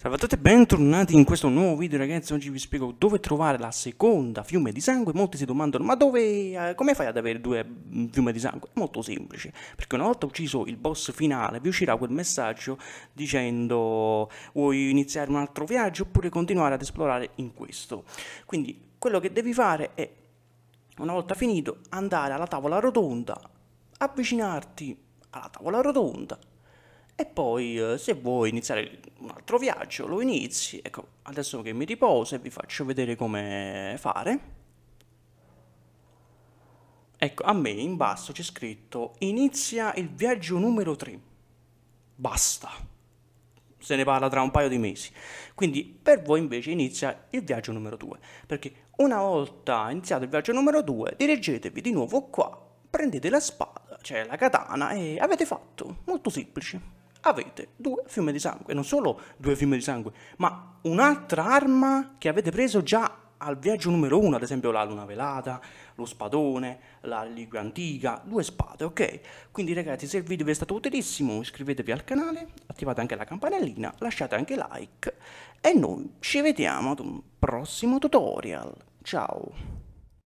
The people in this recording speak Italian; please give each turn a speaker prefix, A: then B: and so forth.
A: Salve a tutti e bentornati in questo nuovo video ragazzi, oggi vi spiego dove trovare la seconda fiume di sangue. Molti si domandano, ma dove, eh, come fai ad avere due mm, fiume di sangue? È molto semplice, perché una volta ucciso il boss finale vi uscirà quel messaggio dicendo vuoi iniziare un altro viaggio oppure continuare ad esplorare in questo? Quindi quello che devi fare è, una volta finito, andare alla tavola rotonda, avvicinarti alla tavola rotonda e poi eh, se vuoi iniziare un altro viaggio lo inizi. Ecco, adesso che mi riposo e vi faccio vedere come fare. Ecco, a me in basso c'è scritto inizia il viaggio numero 3. Basta. Se ne parla tra un paio di mesi. Quindi per voi invece inizia il viaggio numero 2. Perché una volta iniziato il viaggio numero 2, dirigetevi di nuovo qua, prendete la spada, cioè la katana e avete fatto. Molto semplice avete due fiumi di sangue, non solo due fiumi di sangue, ma un'altra arma che avete preso già al viaggio numero uno, ad esempio la luna velata, lo spadone, la reliquia antica, due spade, ok? Quindi ragazzi, se il video vi è stato utilissimo, iscrivetevi al canale, attivate anche la campanellina, lasciate anche like e noi ci vediamo ad un prossimo tutorial. Ciao!